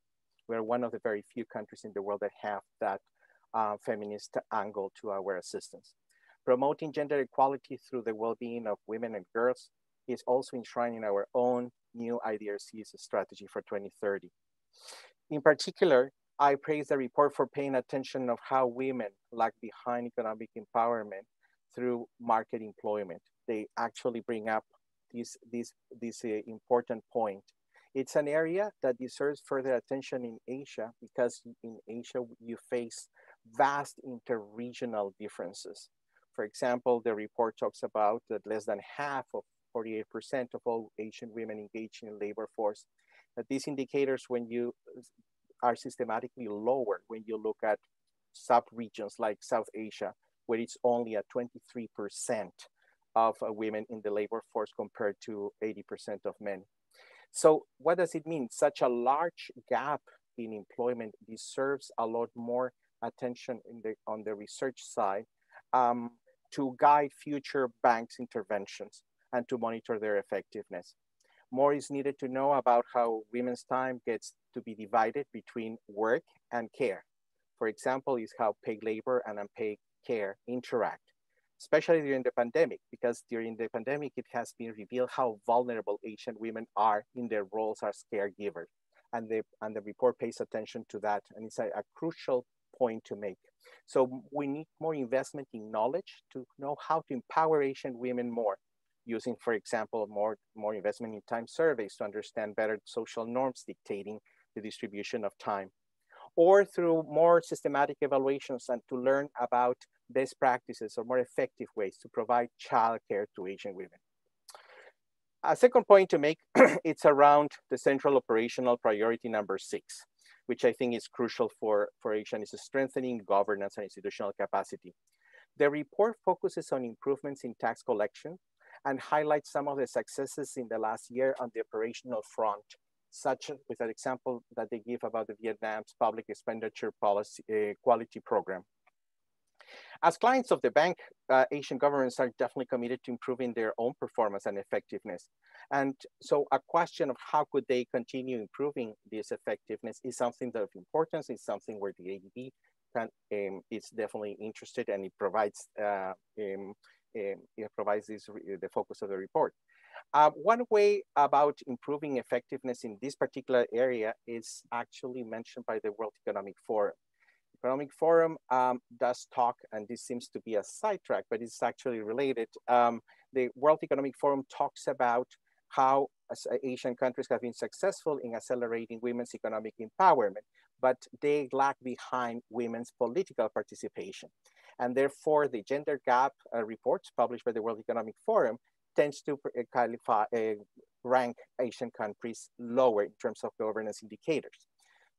We're one of the very few countries in the world that have that uh, feminist angle to our assistance. Promoting gender equality through the well-being of women and girls is also enshrined in our own new IDRC's strategy for 2030. In particular, I praise the report for paying attention of how women lag behind economic empowerment through market employment. They actually bring up this, this, this uh, important point. It's an area that deserves further attention in Asia because in Asia you face vast interregional differences. For example, the report talks about that less than half of 48% of all Asian women engaged in labor force. That these indicators, when you are systematically lower when you look at sub-regions like South Asia, where it's only at 23% of uh, women in the labor force compared to 80% of men. So what does it mean? Such a large gap in employment deserves a lot more attention the, on the research side um, to guide future banks interventions and to monitor their effectiveness. More is needed to know about how women's time gets to be divided between work and care. For example, is how paid labor and unpaid care interact, especially during the pandemic, because during the pandemic, it has been revealed how vulnerable Asian women are in their roles as caregivers. And the, and the report pays attention to that. And it's a, a crucial point to make. So we need more investment in knowledge to know how to empower Asian women more using, for example, more, more investment in time surveys to understand better social norms dictating the distribution of time, or through more systematic evaluations and to learn about best practices or more effective ways to provide childcare to Asian women. A second point to make, it's around the central operational priority number six, which I think is crucial for, for Asian, is strengthening governance and institutional capacity. The report focuses on improvements in tax collection, and highlights some of the successes in the last year on the operational front, such with an example that they give about the Vietnam's public expenditure policy uh, quality program. As clients of the bank, uh, Asian governments are definitely committed to improving their own performance and effectiveness. And so a question of how could they continue improving this effectiveness is something that of importance, is something where the ADB can, um, is definitely interested and it provides uh, um, um, it provides this the focus of the report. Uh, one way about improving effectiveness in this particular area is actually mentioned by the World Economic Forum. Economic Forum um, does talk, and this seems to be a sidetrack, but it's actually related. Um, the World Economic Forum talks about how Asian countries have been successful in accelerating women's economic empowerment, but they lag behind women's political participation. And therefore, the gender gap uh, reports published by the World Economic Forum tends to uh, qualify, uh, rank Asian countries lower in terms of governance indicators.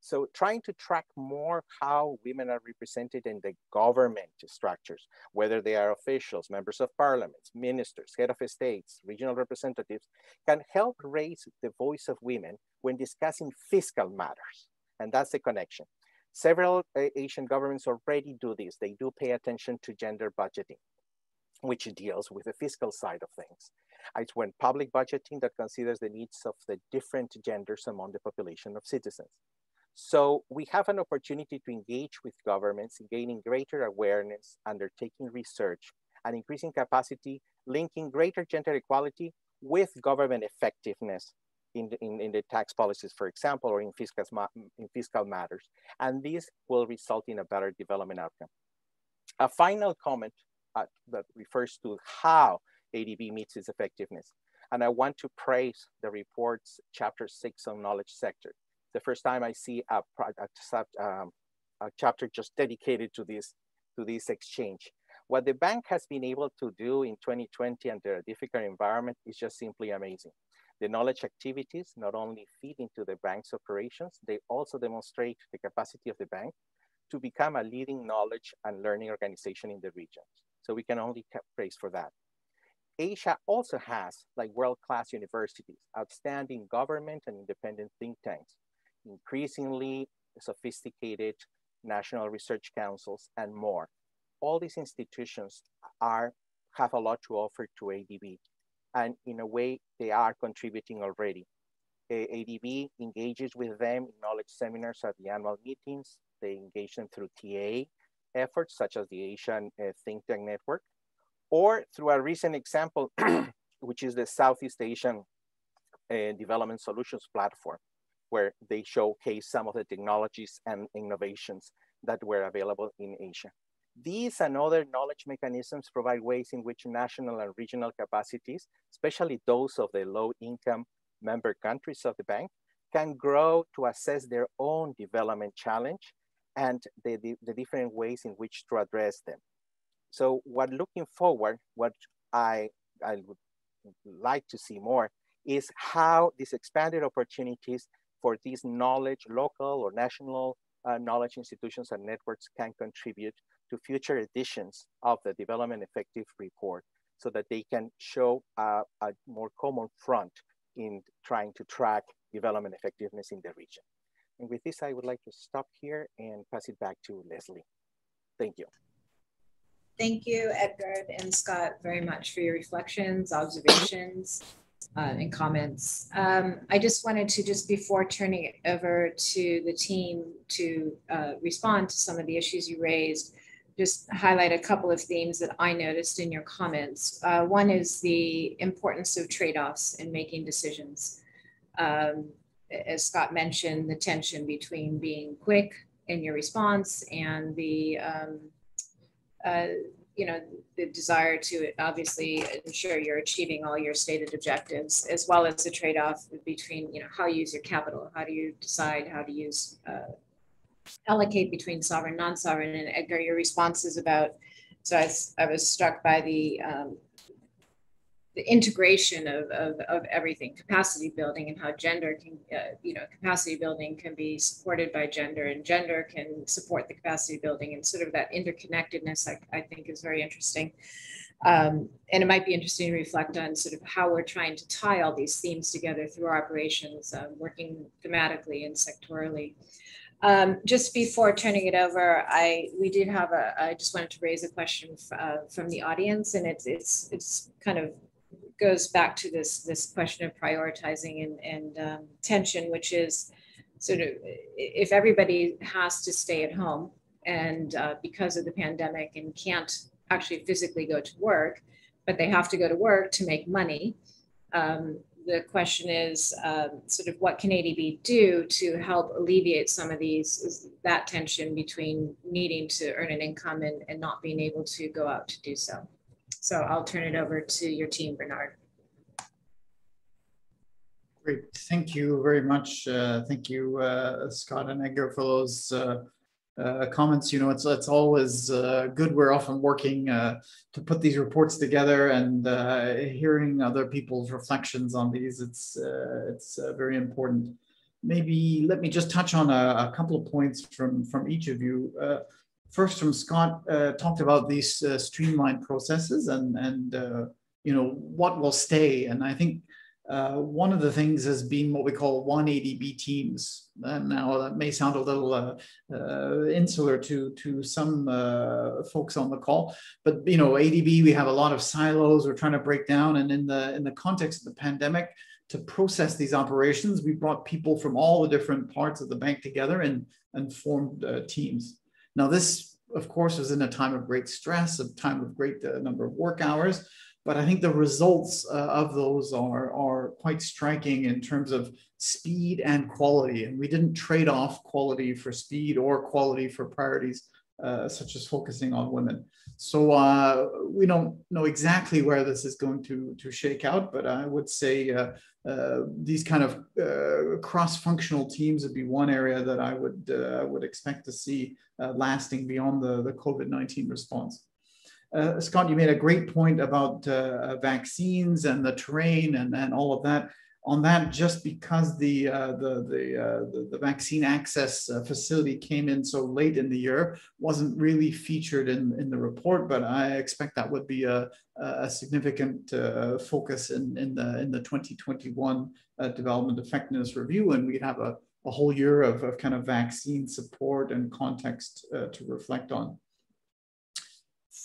So trying to track more how women are represented in the government structures, whether they are officials, members of parliaments, ministers, head of states, regional representatives, can help raise the voice of women when discussing fiscal matters. And that's the connection. Several uh, Asian governments already do this. They do pay attention to gender budgeting, which deals with the fiscal side of things. It's when public budgeting that considers the needs of the different genders among the population of citizens. So we have an opportunity to engage with governments in gaining greater awareness, undertaking research, and increasing capacity, linking greater gender equality with government effectiveness in the, in, in the tax policies, for example, or in fiscal, in fiscal matters. And this will result in a better development outcome. A final comment uh, that refers to how ADB meets its effectiveness. And I want to praise the report's chapter six on knowledge sector. The first time I see a, um, a chapter just dedicated to this, to this exchange. What the bank has been able to do in 2020 under a difficult environment is just simply amazing. The knowledge activities not only feed into the bank's operations, they also demonstrate the capacity of the bank to become a leading knowledge and learning organization in the region. So we can only praise for that. Asia also has like world-class universities, outstanding government and independent think tanks, increasingly sophisticated national research councils, and more. All these institutions are have a lot to offer to ADB and in a way they are contributing already. ADB engages with them in knowledge seminars at the annual meetings. They engage them through TA efforts such as the Asian uh, Think Tank Network, or through a recent example, which is the Southeast Asian uh, Development Solutions Platform, where they showcase some of the technologies and innovations that were available in Asia. These and other knowledge mechanisms provide ways in which national and regional capacities, especially those of the low income member countries of the bank, can grow to assess their own development challenge and the, the, the different ways in which to address them. So what looking forward, what I, I would like to see more is how these expanded opportunities for these knowledge, local or national uh, knowledge institutions and networks can contribute to future editions of the Development Effective Report so that they can show a, a more common front in trying to track development effectiveness in the region. And with this, I would like to stop here and pass it back to Lesley. Thank you. Thank you, Edgard and Scott, very much for your reflections, observations, uh, and comments. Um, I just wanted to, just before turning it over to the team to uh, respond to some of the issues you raised, just highlight a couple of themes that I noticed in your comments. Uh, one is the importance of trade-offs in making decisions. Um, as Scott mentioned, the tension between being quick in your response and the, um, uh, you know, the desire to obviously ensure you're achieving all your stated objectives, as well as the trade-off between, you know, how you use your capital, how do you decide how to use uh, allocate between sovereign, non-sovereign, and Edgard, your responses about, so I, I was struck by the, um, the integration of, of, of everything, capacity building and how gender can, uh, you know, capacity building can be supported by gender and gender can support the capacity building and sort of that interconnectedness I, I think is very interesting. Um, and it might be interesting to reflect on sort of how we're trying to tie all these themes together through our operations, uh, working thematically and sectorally. Um, just before turning it over, I we did have a. I just wanted to raise a question uh, from the audience, and it's it's it's kind of goes back to this this question of prioritizing and and um, tension, which is sort of if everybody has to stay at home and uh, because of the pandemic and can't actually physically go to work, but they have to go to work to make money. Um, the question is um, sort of what can ADB do to help alleviate some of these that tension between needing to earn an income and, and not being able to go out to do so. So I'll turn it over to your team, Bernard. Great, thank you very much. Uh, thank you, uh, Scott and Edgard, for those uh, uh, comments. You know, it's it's always uh, good. We're often working uh, to put these reports together and uh, hearing other people's reflections on these. It's uh, it's very important. Maybe let me just touch on a, a, couple of points from from each of you. First, from Scott, talked about these streamlined processes and and you know what will stay. And I think uh, one of the things has been what we call one ADB teams. And now that may sound a little uh, uh, insular to, to some uh, folks on the call, but you know, ADB, we have a lot of silos we're trying to break down. And in the, in the context of the pandemic, to process these operations, we brought people from all the different parts of the bank together and, and formed uh, teams. Now this, of course, was in a time of great stress, a time of great uh, number of work hours, but I think the results uh, of those are, are quite striking in terms of speed and quality. And we didn't trade off quality for speed or quality for priorities, uh, such as focusing on women. So uh, we don't know exactly where this is going to, to shake out, but I would say uh, uh, these kind of uh, cross-functional teams would be one area that I would, would expect to see lasting beyond the, the COVID-19 response. Scott, you made a great point about vaccines and the terrain and, and all of that. On that, just because the uh, the the, uh, the, the vaccine access uh, facility came in so late in the year, wasn't really featured in, in the report. But I expect that would be a, a significant uh, focus in, in the in the 2021 development effectiveness review, and we'd have a, a whole year of, of kind of vaccine support and context to reflect on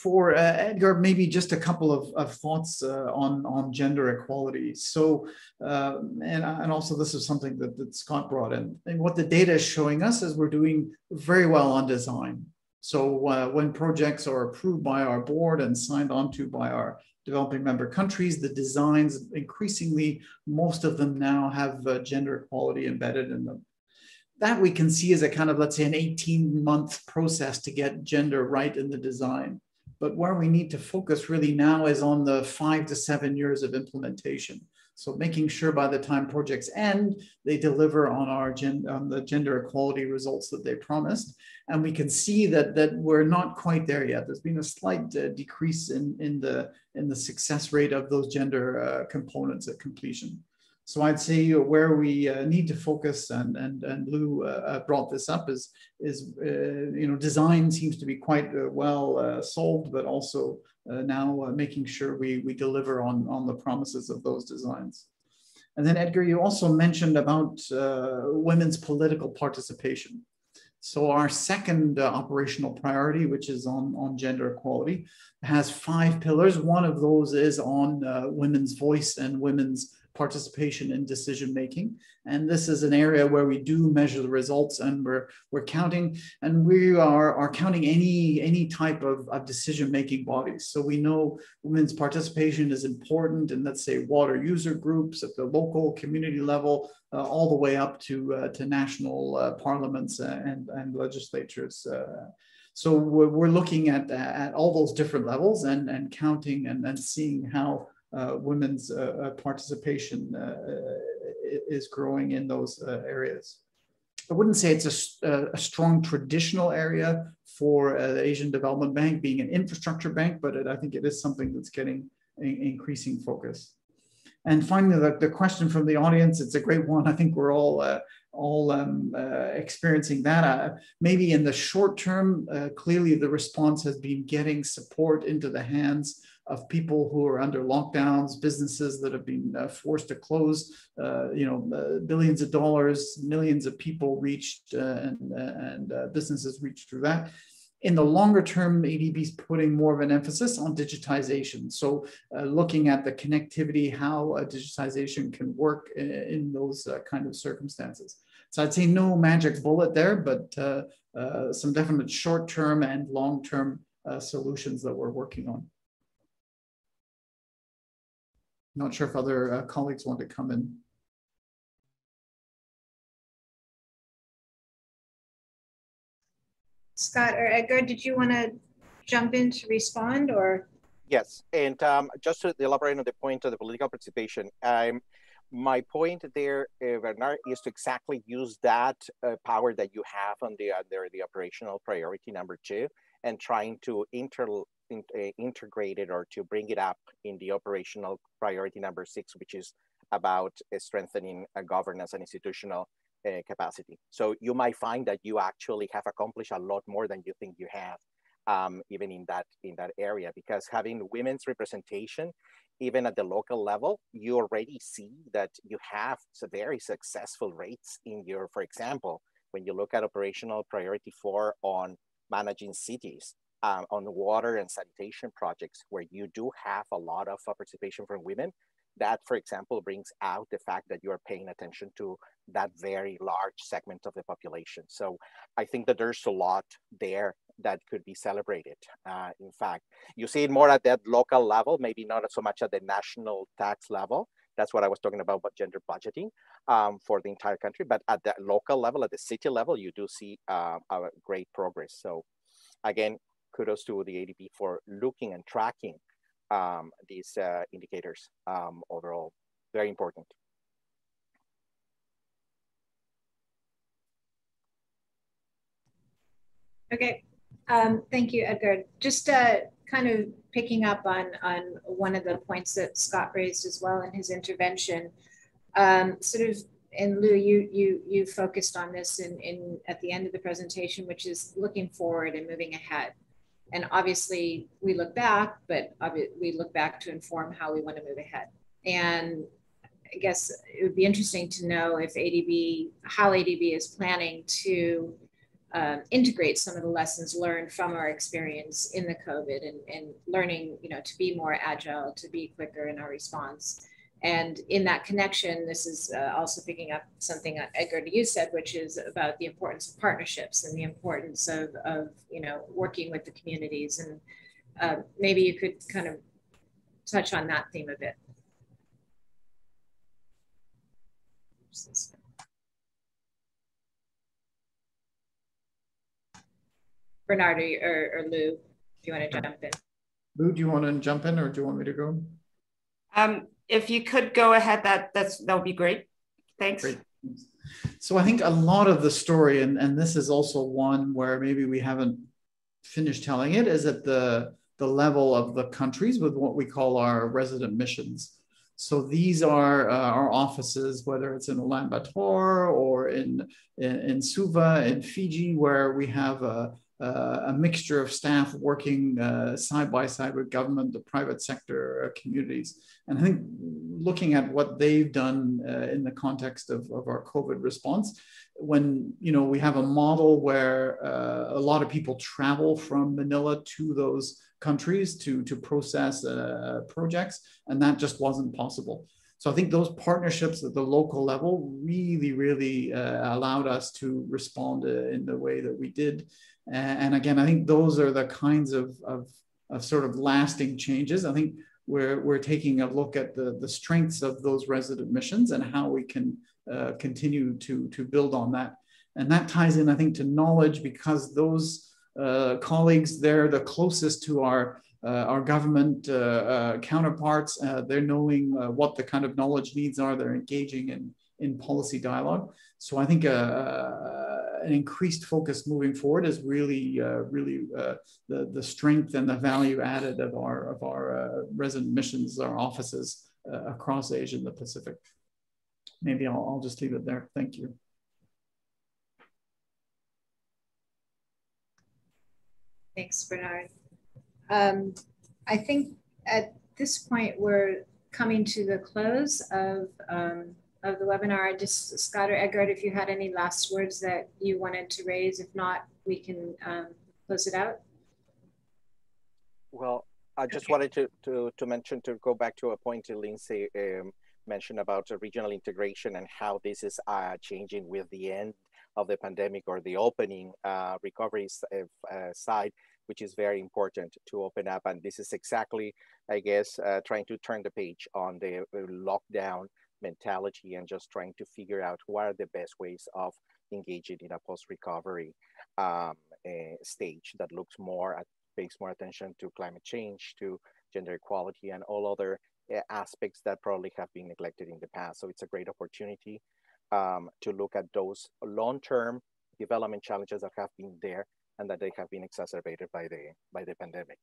for uh, Edgard, maybe just a couple of, of thoughts uh, on, on gender equality. So, uh, and, and also this is something that, that Scott brought in. And what the data is showing us is we're doing very well on design. So uh, when projects are approved by our board and signed onto by our developing member countries, the designs increasingly, most of them now have uh, gender equality embedded in them that we can see as a kind of, let's say, an 18 month process to get gender right in the design. But where we need to focus really now is on the five to seven years of implementation. So making sure by the time projects end, they deliver on our gen, on the gender equality results that they promised. And we can see that, that we're not quite there yet. There's been a slight uh, decrease in, in, the, in the success rate of those gender uh, components at completion. So I'd say where we uh, need to focus, and and and Lu uh, uh, brought this up, is is uh, you know design seems to be quite uh, well uh, solved, but also now making sure we we deliver on on the promises of those designs. And then Edgard, you also mentioned about women's political participation. So our second operational priority, which is on on gender equality, has five pillars. One of those is on women's voice and women's participation in decision making. And this is an area where we do measure the results and we're, we're counting and we are, are counting any, any type of, of decision making bodies. So we know women's participation is important in let's say water user groups at the local community level, uh, all the way up to, uh, to national uh, parliaments and, and legislatures. Uh. so we're, we're looking at, at all those different levels and, and counting and, and seeing how women's uh, uh, participation is growing in those areas. I wouldn't say it's a, a strong traditional area for the Asian Development Bank being an infrastructure bank, but it, I think it is something that's getting increasing focus. And finally, the, the, question from the audience, it's a great one. I think we're all uh, all um, uh, experiencing that. Uh, maybe in the short term, clearly the response has been getting support into the hands of people who are under lockdowns, businesses that have been uh, forced to close, uh, you know, uh, billions of dollars, millions of people reached uh, and, and uh, businesses reached through that. In the longer term, ADB is putting more of an emphasis on digitization. So uh, looking at the connectivity, how digitization can work in, in those kind of circumstances. So I'd say no magic bullet there, but some definite short-term and long-term solutions that we're working on. Not sure if other uh, colleagues want to come in. Scott or Edgard, did you want to jump in to respond or? Yes, and um, just to elaborate on the point of the political participation, um, my point there, uh, Bernard, is to exactly use that uh, power that you have on the under the operational priority number two, and trying to inter in, uh, integrated or to bring it up in the operational priority number six, which is about uh, strengthening governance and institutional uh, capacity. So you might find that you actually have accomplished a lot more than you think you have. um, even in that in that area because having women's representation even at the local level you already see that you have very successful rates in your for example when you look at operational priority four on managing cities um, on water and sanitation projects where you do have a lot of participation from women that, for example, brings out the fact that you are paying attention to that very large segment of the population. So I think that there's a lot there that could be celebrated. Uh, in fact, you see it more at that local level, maybe not so much at the national tax level. That's what I was talking about, about gender budgeting um, for the entire country. But at the local level, at the city level, you do see uh, great progress. So again, kudos to the ADB for looking and tracking um, these uh, indicators um, overall. Very important. Okay, um, thank you, Edgard. Just uh, kind of picking up on, on one of the points that Scott raised as well in his intervention, um, sort of, and Lu, you, you, you focused on this in, in, at the end of the presentation, which is looking forward and moving ahead and obviously we look back, but we look back to inform how we want to move ahead. And I guess it would be interesting to know if ADB, how ADB is planning to um, integrate some of the lessons learned from our experience in the COVID and, and learning, you know, to be more agile, to be quicker in our response. And in that connection, this is uh, also picking up something Edgard you said, which is about the importance of partnerships and the importance of, of you know working with the communities. And uh, maybe you could kind of touch on that theme a bit. Bernard or, or Lu, if you want to jump in. Lu, do you want to jump in or do you want me to go? Um, if you could go ahead, that that's that would be great. Thanks. Great. So I think a lot of the story, and, and this is also one where maybe we haven't finished telling it, is at the the level of the countries with what we call our resident missions. So these are uh, our offices, whether it's in Ulaanbaatar or in, in, in Suva, in Fiji, where we have a, uh, a mixture of staff working uh, side by side with government, the private sector, uh, communities. And I think looking at what they've done uh, in the context of, of our COVID response, when you know we have a model where uh, a lot of people travel from Manila to those countries to, to process uh, projects, and that just wasn't possible. So I think those partnerships at the local level really, really allowed us to respond in the way that we did. And again, I think those are the kinds of, of, of sort of lasting changes. I think we're, we're taking a look at the, the strengths of those resident missions and how we can uh, continue to, to build on that. And that ties in, I think, to knowledge because those uh, colleagues, they're the closest to our, uh, our government uh, uh, counterparts. Uh, they're knowing what the kind of knowledge needs are. They're engaging in, in policy dialogue. So I think an increased focus moving forward is really, uh, really uh, the, the strength and the value added of our, of our uh, resident missions, our offices across Asia and the Pacific. Maybe I'll, I'll just leave it there. Thank you. Thanks, Bernard. Um, I think at this point, we're coming to the close of um, of the webinar. Just Scott or Edgard, if you had any last words that you wanted to raise. If not, we can um, close it out. Well, I just okay. wanted to, to, to mention, to go back to a point that Lindsay um, mentioned about regional integration and how this is uh, changing with the end of the pandemic or the opening uh, recovery uh, side, which is very important to open up. And this is exactly, I guess, uh, trying to turn the page on the uh, lockdown mentality and just trying to figure out what are the best ways of engaging in a post-recovery um, stage that looks more at pays more attention to climate change, to gender equality, and all other uh, aspects that probably have been neglected in the past. So it's a great opportunity um, to look at those long-term development challenges that have been there and that they have been exacerbated by the by the pandemic.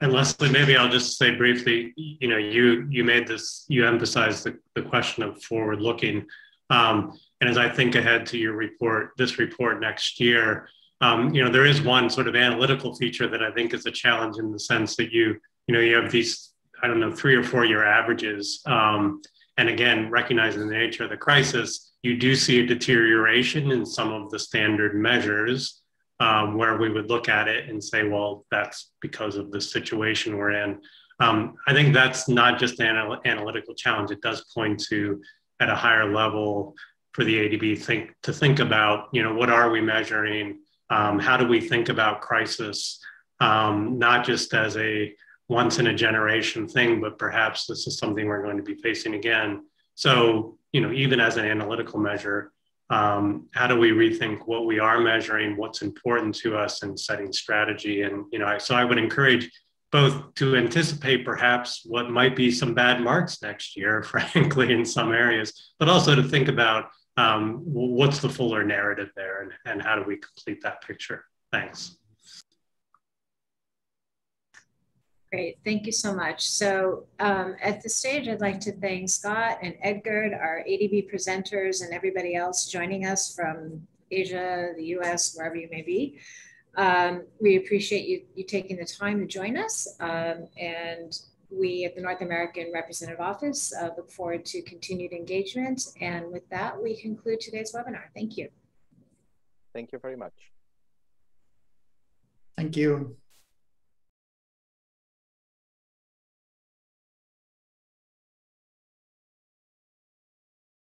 And Lesley, maybe I'll just say briefly, you know, you you made this, you emphasized the, the question of forward looking. Um, and as I think ahead to your report, this report next year, um, you know, there is one sort of analytical feature that I think is a challenge in the sense that you, you know, you have these, I don't know, three or four year averages. Um, and again, recognizing the nature of the crisis, you do see a deterioration in some of the standard measures um, where we would look at it and say, well, that's because of the situation we're in. Um, I think that's not just an anal- analytical challenge. It does point to, at a higher level, for the ADB think to think about, you know, what are we measuring? Um, how do we think about crisis, um, not just as a once in a generation thing, but perhaps this is something we're going to be facing again. So, you know, even as an analytical measure, um, how do we rethink what we are measuring, what's important to us in setting strategy? And, you know, so I would encourage both to anticipate perhaps what might be some bad marks next year, frankly, in some areas, but also to think about um, what's the fuller narrative there and, and how do we complete that picture? Thanks. Great, thank you so much. So um, at this stage, I'd like to thank Scott and Edgard, our ADB presenters, and everybody else joining us from Asia, the US, wherever you may be. Um, we appreciate you, you taking the time to join us. Um, and we at the North American Representative Office uh, look forward to continued engagement. And with that, we conclude today's webinar. Thank you. Thank you very much. Thank you.